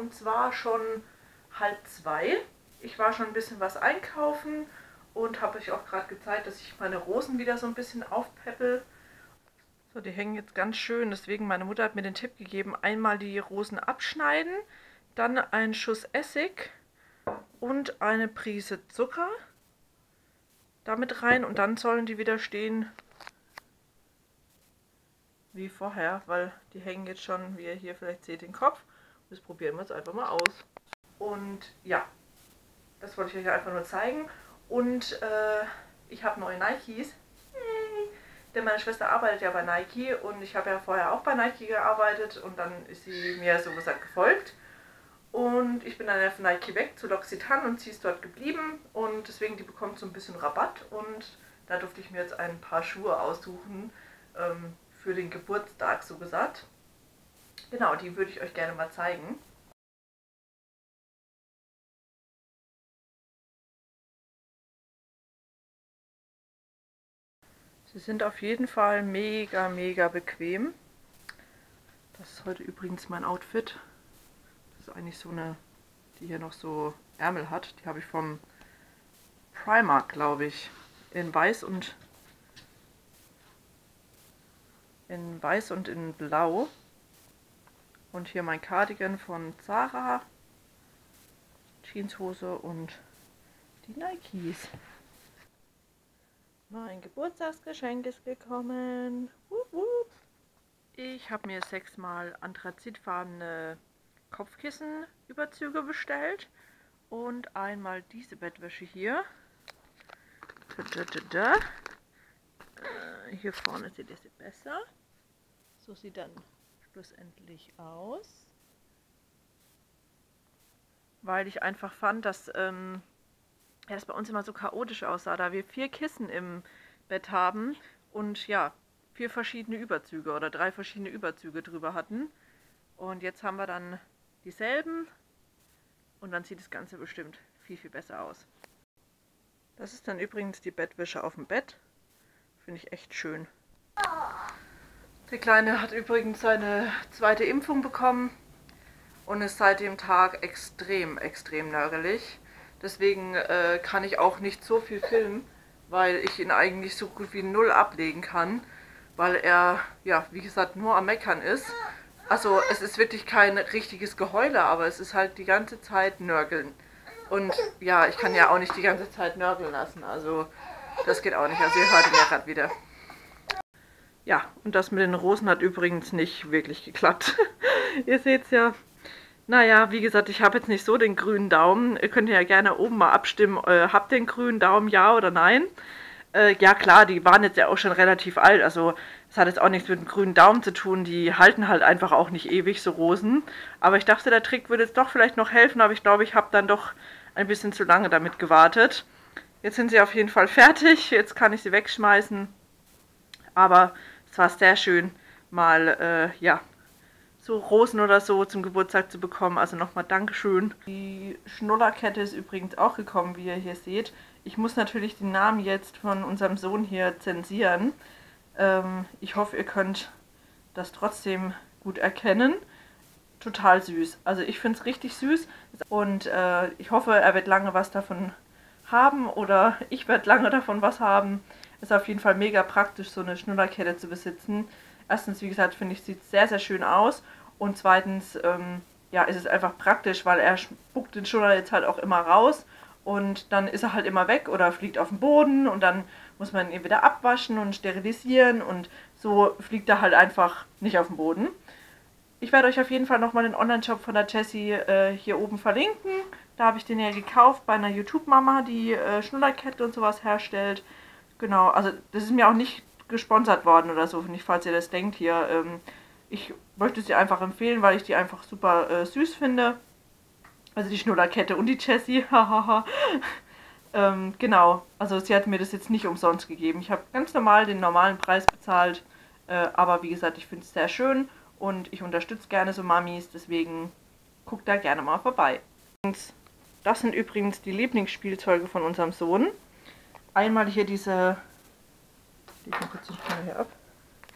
und zwar schon halb zwei. Ich war schon ein bisschen was einkaufen und habe euch auch gerade gezeigt, dass ich meine Rosen wieder so ein bisschen aufpeppel. So, die hängen jetzt ganz schön, deswegen meine Mutter hat mir den Tipp gegeben, einmal die Rosen abschneiden, dann einen Schuss Essig und eine Prise Zucker damit rein und dann sollen die wieder stehen wie vorher, weil die hängen jetzt schon, wie ihr hier vielleicht seht, den Kopf. Das probieren wir jetzt einfach mal aus. Und ja, das wollte ich euch einfach nur zeigen. Und äh, ich habe neue Nikes. Denn meine Schwester arbeitet ja bei Nike und ich habe ja vorher auch bei Nike gearbeitet und dann ist sie mir so gesagt gefolgt. Und ich bin dann auf Nike weg zu L'Occitane und sie ist dort geblieben und deswegen die bekommt so ein bisschen Rabatt und da durfte ich mir jetzt ein paar Schuhe aussuchen. Ähm, für den Geburtstag so gesagt. Genau, die würde ich euch gerne mal zeigen. Sie sind auf jeden Fall mega, mega bequem. Das ist heute übrigens mein Outfit. Das ist eigentlich so eine, die hier noch so Ärmel hat. Die habe ich vom Primark, glaube ich, in weiß und in weiß und in blau. Und hier mein Cardigan von Zara. Jeanshose und die Nikes. Mein Geburtstagsgeschenk ist gekommen. Wupp, wupp. Ich habe mir sechsmal anthrazitfarbene Kopfkissenüberzüge bestellt. Und einmal diese Bettwäsche hier. Da, da, da, äh, hier vorne seht ihr sie besser. So sieht dann schlussendlich aus. Weil ich einfach fand, dass ähm, das bei uns immer so chaotisch aussah, da wir vier Kissen im Bett haben und ja, vier verschiedene Überzüge oder drei verschiedene Überzüge drüber hatten. Und jetzt haben wir dann dieselben und dann sieht das Ganze bestimmt viel, viel besser aus. Das ist dann übrigens die Bettwäsche auf dem Bett. Finde ich echt schön. Der Kleine hat übrigens seine zweite Impfung bekommen und ist seit dem Tag extrem, extrem nörgelig. Deswegen äh, kann ich auch nicht so viel filmen, weil ich ihn eigentlich so gut wie null ablegen kann, weil er, ja, wie gesagt, nur am Meckern ist. Also es ist wirklich kein richtiges Geheule, aber es ist halt die ganze Zeit nörgeln. Und ja, ich kann ja auch nicht die ganze Zeit nörgeln lassen, also das geht auch nicht. Also ihr hört ihn ja gerade wieder. Ja, und das mit den Rosen hat übrigens nicht wirklich geklappt. Ihr seht es ja. Naja, wie gesagt, ich habe jetzt nicht so den grünen Daumen. Ihr könnt ja gerne oben mal abstimmen, äh, habt den grünen Daumen, ja oder nein? Äh, ja klar, die waren jetzt ja auch schon relativ alt, also es hat jetzt auch nichts mit dem grünen Daumen zu tun, die halten halt einfach auch nicht ewig, so Rosen. Aber ich dachte, der Trick würde jetzt doch vielleicht noch helfen, aber ich glaube, ich habe dann doch ein bisschen zu lange damit gewartet. Jetzt sind sie auf jeden Fall fertig, jetzt kann ich sie wegschmeißen. Aber es war sehr schön, mal, äh, ja, so Rosen oder so zum Geburtstag zu bekommen. Also nochmal Dankeschön. Die Schnullerkette ist übrigens auch gekommen, wie ihr hier seht. Ich muss natürlich den Namen jetzt von unserem Sohn hier zensieren. Ähm, ich hoffe, ihr könnt das trotzdem gut erkennen. Total süß. Also ich finde es richtig süß und äh, ich hoffe, er wird lange was davon haben oder ich werde lange davon was haben. Ist auf jeden Fall mega praktisch, so eine Schnullerkette zu besitzen. Erstens, wie gesagt, finde ich, sieht sehr, sehr schön aus. Und zweitens, ähm, ja, ist es einfach praktisch, weil er spuckt den Schnuller jetzt halt auch immer raus. Und dann ist er halt immer weg oder fliegt auf den Boden und dann muss man ihn wieder abwaschen und sterilisieren und so fliegt er halt einfach nicht auf den Boden. Ich werde euch auf jeden Fall nochmal den Online-Shop von der Jessie äh, hier oben verlinken. Da habe ich den ja gekauft bei einer YouTube-Mama, die äh, Schnullerkette und sowas herstellt. Genau, also das ist mir auch nicht gesponsert worden oder so, nicht falls ihr das denkt hier. Ähm, ich möchte sie einfach empfehlen, weil ich die einfach super äh, süß finde. Also die Schnullerkette und die Jessie, hahaha. ähm, genau, also sie hat mir das jetzt nicht umsonst gegeben. Ich habe ganz normal den normalen Preis bezahlt, äh, aber wie gesagt, ich finde es sehr schön und ich unterstütze gerne so Mamis, deswegen guckt da gerne mal vorbei. Und das sind übrigens die Lieblingsspielzeuge von unserem Sohn. Einmal hier diese, die hier ab.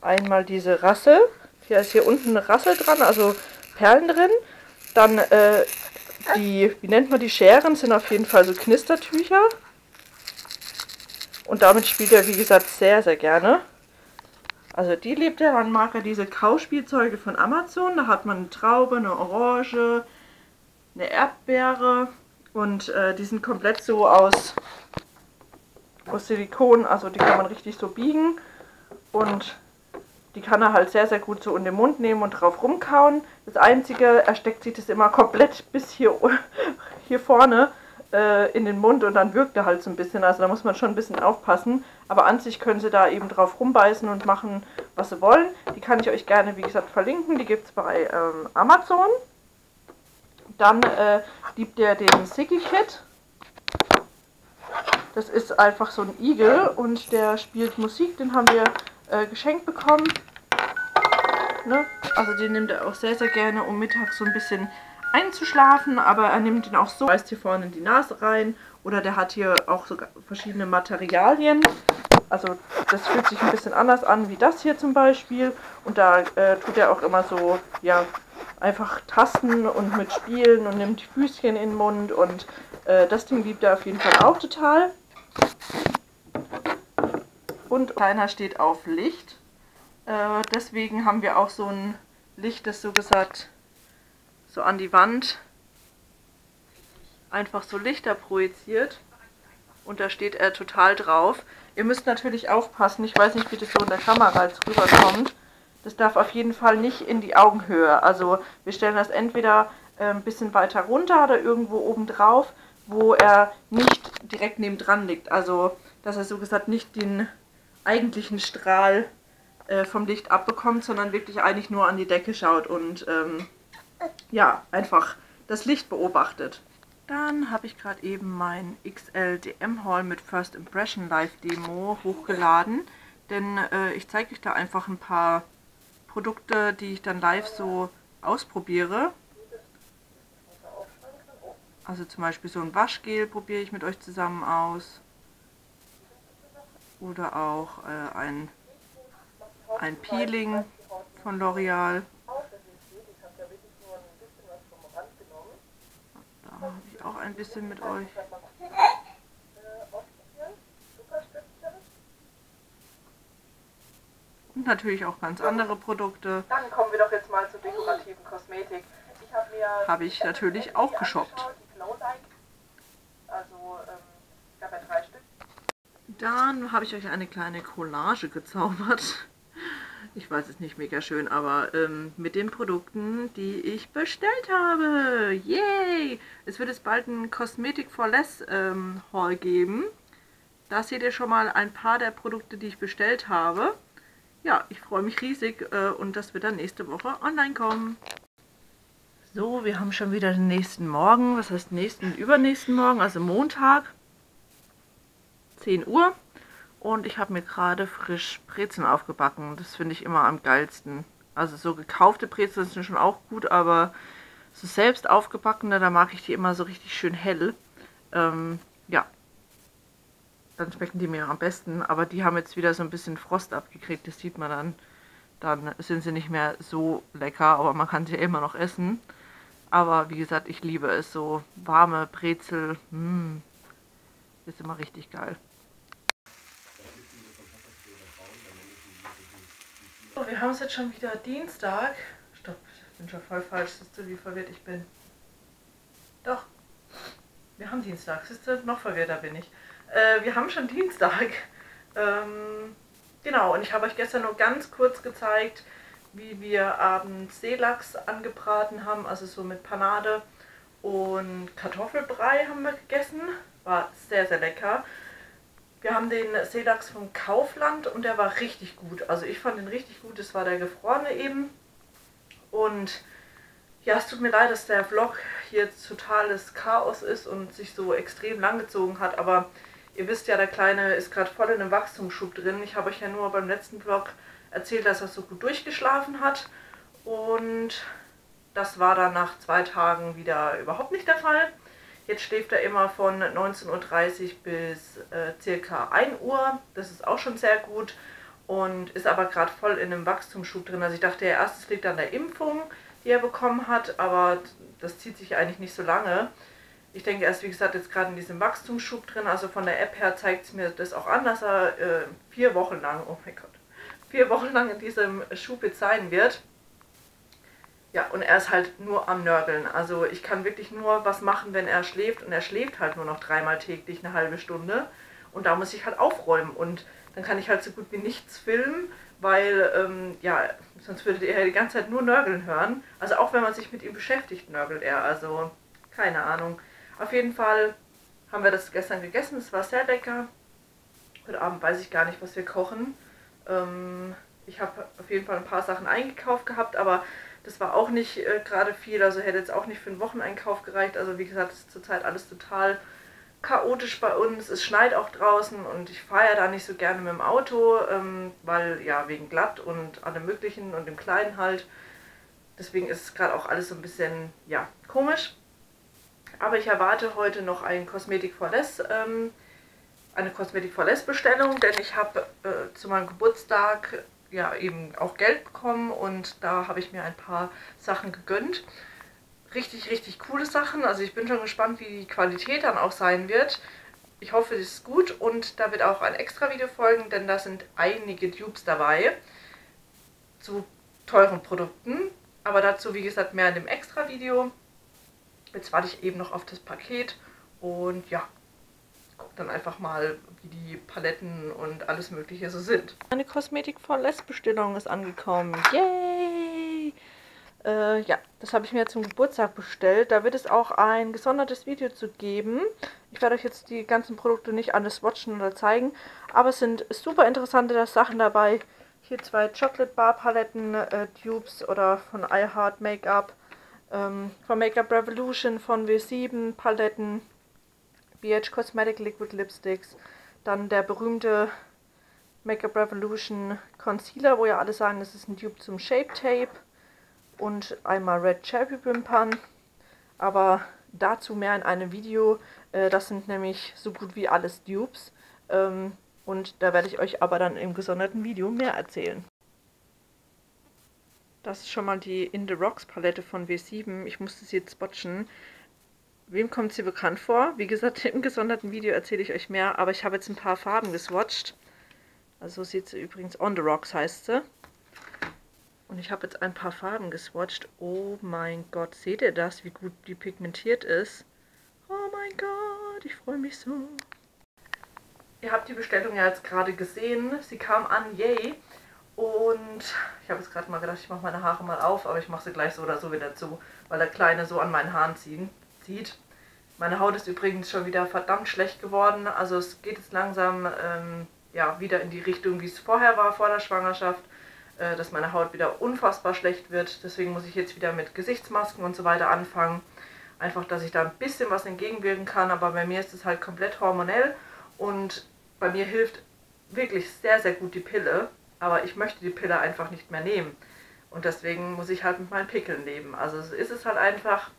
Einmal diese Rasse Hier ist hier unten eine Rassel dran, also Perlen drin. Dann äh, die, wie nennt man die Scheren, sind auf jeden Fall so Knistertücher. Und damit spielt er, wie gesagt, sehr, sehr gerne. Also die liebt er, dann mag er diese Kauspielzeuge von Amazon. Da hat man eine Traube, eine Orange, eine Erdbeere. Und äh, die sind komplett so aus, aus Silikon, also die kann man richtig so biegen. Und die kann er halt sehr, sehr gut so in den Mund nehmen und drauf rumkauen. Das Einzige, er steckt sich das immer komplett bis hier, hier vorne äh, in den Mund und dann wirkt er halt so ein bisschen. Also da muss man schon ein bisschen aufpassen. Aber an sich können sie da eben drauf rumbeißen und machen, was sie wollen. Die kann ich euch gerne, wie gesagt, verlinken. Die gibt es bei ähm, Amazon. Dann äh, liebt er den Siggy Kit. Das ist einfach so ein Igel und der spielt Musik. Den haben wir äh, geschenkt bekommen. Ne? Also den nimmt er auch sehr, sehr gerne, um mittags so ein bisschen einzuschlafen. Aber er nimmt ihn auch so, reißt hier vorne in die Nase rein. Oder der hat hier auch sogar verschiedene Materialien. Also das fühlt sich ein bisschen anders an wie das hier zum Beispiel. Und da äh, tut er auch immer so, ja, einfach tasten und mitspielen und nimmt die Füßchen in den Mund. Und äh, das Ding liebt er auf jeden Fall auch total. Und keiner steht auf Licht. Äh, deswegen haben wir auch so ein Licht, das so gesagt so an die Wand einfach so Lichter projiziert. Und da steht er total drauf. Ihr müsst natürlich aufpassen, ich weiß nicht, wie das so in der Kamera jetzt rüberkommt. Das darf auf jeden Fall nicht in die Augenhöhe. Also wir stellen das entweder äh, ein bisschen weiter runter oder irgendwo oben drauf, wo er nicht direkt neben dran liegt. Also dass er so gesagt nicht den eigentlichen Strahl äh, vom Licht abbekommt, sondern wirklich eigentlich nur an die Decke schaut und ähm, ja, einfach das Licht beobachtet. Dann habe ich gerade eben mein XL DM Haul mit First Impression Live Demo hochgeladen, denn äh, ich zeige euch da einfach ein paar Produkte, die ich dann live so ausprobiere. Also zum Beispiel so ein Waschgel probiere ich mit euch zusammen aus oder auch äh, ein, ein Peeling von L'Oreal. Da habe ich auch ein bisschen mit euch. Und natürlich auch ganz andere Produkte. Dann kommen wir doch jetzt mal zur dekorativen Kosmetik. Habe ich natürlich auch geshoppt. Also, ähm, ich habe ja drei Stück. Dann habe ich euch eine kleine Collage gezaubert. Ich weiß es nicht mega schön, aber ähm, mit den Produkten, die ich bestellt habe. Yay! Es wird jetzt bald ein Cosmetic for Less ähm, Haul geben. Da seht ihr schon mal ein paar der Produkte, die ich bestellt habe. Ja, ich freue mich riesig äh, und das wird dann nächste Woche online kommen. So, wir haben schon wieder den nächsten Morgen. Was heißt nächsten und übernächsten Morgen? Also Montag. 10 Uhr und ich habe mir gerade frisch Brezeln aufgebacken. Das finde ich immer am geilsten. Also so gekaufte Brezeln sind schon auch gut, aber so selbst aufgebackene, da mag ich die immer so richtig schön hell. Ähm, ja, dann schmecken die mir am besten. Aber die haben jetzt wieder so ein bisschen Frost abgekriegt, das sieht man dann. Dann sind sie nicht mehr so lecker, aber man kann sie immer noch essen. Aber wie gesagt, ich liebe es so. Warme Brezel, mh, mm, ist immer richtig geil. So, wir haben es jetzt schon wieder Dienstag. Stopp, ich bin schon voll falsch. Siehst du, wie verwirrt ich bin? Doch, wir haben Dienstag. Siehst du, noch verwirrter bin ich. Äh, wir haben schon Dienstag. Ähm, genau, und ich habe euch gestern nur ganz kurz gezeigt, wie wir abends Seelachs angebraten haben, also so mit Panade und Kartoffelbrei haben wir gegessen. War sehr, sehr lecker. Wir haben den Seelachs vom Kaufland und der war richtig gut. Also ich fand den richtig gut. Das war der gefrorene eben. Und ja, es tut mir leid, dass der Vlog hier totales Chaos ist und sich so extrem langgezogen hat. Aber ihr wisst ja, der Kleine ist gerade voll in einem Wachstumsschub drin. Ich habe euch ja nur beim letzten Vlog erzählt, dass er so gut durchgeschlafen hat. Und das war dann nach zwei Tagen wieder überhaupt nicht der Fall. Jetzt schläft er immer von 19.30 Uhr bis äh, circa 1 Uhr. Das ist auch schon sehr gut. und ist aber gerade voll in einem Wachstumsschub drin. Also ich dachte ja erst, es liegt an der Impfung, die er bekommen hat, aber das zieht sich eigentlich nicht so lange. Ich denke, er ist wie gesagt jetzt gerade in diesem Wachstumsschub drin. Also von der App her zeigt es mir das auch an, dass er äh, vier Wochen lang, oh mein Gott, vier Wochen lang in diesem Schub jetzt sein wird. Ja, und er ist halt nur am Nörgeln. Also ich kann wirklich nur was machen, wenn er schläft. Und er schläft halt nur noch dreimal täglich eine halbe Stunde. Und da muss ich halt aufräumen. Und dann kann ich halt so gut wie nichts filmen, weil, ähm, ja, sonst würdet ihr die ganze Zeit nur Nörgeln hören. Also auch wenn man sich mit ihm beschäftigt, nörgelt er. Also keine Ahnung. Auf jeden Fall haben wir das gestern gegessen. Es war sehr lecker. Heute Abend weiß ich gar nicht, was wir kochen. Ähm, ich habe auf jeden Fall ein paar Sachen eingekauft gehabt, aber das war auch nicht äh, gerade viel. Also hätte jetzt auch nicht für einen Wocheneinkauf gereicht. Also wie gesagt, ist zurzeit alles total chaotisch bei uns. Es schneit auch draußen und ich fahre ja da nicht so gerne mit dem Auto, ähm, weil ja wegen glatt und allem möglichen und dem Kleinen halt. Deswegen ist es gerade auch alles so ein bisschen ja komisch. Aber ich erwarte heute noch ein Kosmetik for Less, ähm, eine Kosmetik for Less Bestellung, denn ich habe äh, zu meinem Geburtstag ja eben auch Geld bekommen und da habe ich mir ein paar Sachen gegönnt richtig, richtig coole Sachen. Also ich bin schon gespannt, wie die Qualität dann auch sein wird. Ich hoffe, es ist gut und da wird auch ein extra Video folgen, denn da sind einige Dupes dabei zu teuren Produkten. Aber dazu, wie gesagt, mehr in dem extra Video. Jetzt warte ich eben noch auf das Paket und ja, guck dann einfach mal, wie die Paletten und alles mögliche so sind. Eine Kosmetik von Less-Bestellung ist angekommen. Yay! Äh, ja, das habe ich mir zum Geburtstag bestellt. Da wird es auch ein gesondertes Video zu geben. Ich werde euch jetzt die ganzen Produkte nicht alles watchen oder zeigen, aber es sind super interessante Sachen dabei. Hier zwei Chocolate Bar Paletten, äh, Tubes oder von iHeart Makeup, ähm, von Makeup Revolution, von W7 Paletten, BH Cosmetic Liquid Lipsticks, dann der berühmte Makeup Revolution Concealer, wo ja alle sagen, das ist ein Tube zum Shape Tape und einmal Red Cherry Wimpern. Aber dazu mehr in einem Video. Äh, das sind nämlich so gut wie alles Dupes. Ähm, und da werde ich euch aber dann im gesonderten Video mehr erzählen. Das ist schon mal die In The Rocks Palette von W7. Ich musste sie jetzt spotchen. Wem kommt sie bekannt vor? Wie gesagt, im gesonderten Video erzähle ich euch mehr, aber ich habe jetzt ein paar Farben geswatcht. Also sieht sie übrigens On The Rocks heißt sie. Und ich habe jetzt ein paar Farben geswatcht. Oh mein Gott, seht ihr das, wie gut die pigmentiert ist? Oh mein Gott, ich freue mich so. Ihr habt die Bestellung ja jetzt gerade gesehen. Sie kam an, yay. Und ich habe jetzt gerade mal gedacht, ich mache meine Haare mal auf, aber ich mache sie gleich so oder so wieder zu, weil der Kleine so an meinen Haaren ziehen, zieht. Meine Haut ist übrigens schon wieder verdammt schlecht geworden. Also es geht jetzt langsam ähm, ja, wieder in die Richtung, wie es vorher war, vor der Schwangerschaft. Äh, dass meine Haut wieder unfassbar schlecht wird. Deswegen muss ich jetzt wieder mit Gesichtsmasken und so weiter anfangen. Einfach, dass ich da ein bisschen was entgegenwirken kann. Aber bei mir ist es halt komplett hormonell und bei mir hilft wirklich sehr, sehr gut die Pille. Aber ich möchte die Pille einfach nicht mehr nehmen. Und deswegen muss ich halt mit meinen Pickeln leben. Also ist es halt einfach.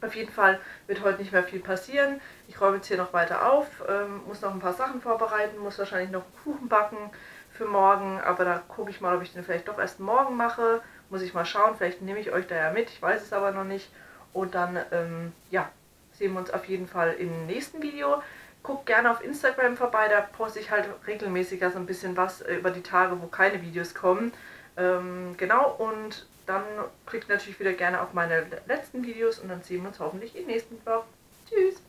Auf jeden Fall wird heute nicht mehr viel passieren. Ich räume jetzt hier noch weiter auf, ähm, muss noch ein paar Sachen vorbereiten, muss wahrscheinlich noch einen Kuchen backen für morgen, aber da gucke ich mal, ob ich den vielleicht doch erst morgen mache. Muss ich mal schauen, vielleicht nehme ich euch da ja mit, ich weiß es aber noch nicht. Und dann, ähm, ja, sehen wir uns auf jeden Fall im nächsten Video. Guckt gerne auf Instagram vorbei, da poste ich halt regelmäßiger so ein bisschen was über die Tage, wo keine Videos kommen. Ähm, genau, und dann klickt natürlich wieder gerne auf meine letzten Videos und dann sehen wir uns hoffentlich im nächsten Vlog. Tschüss!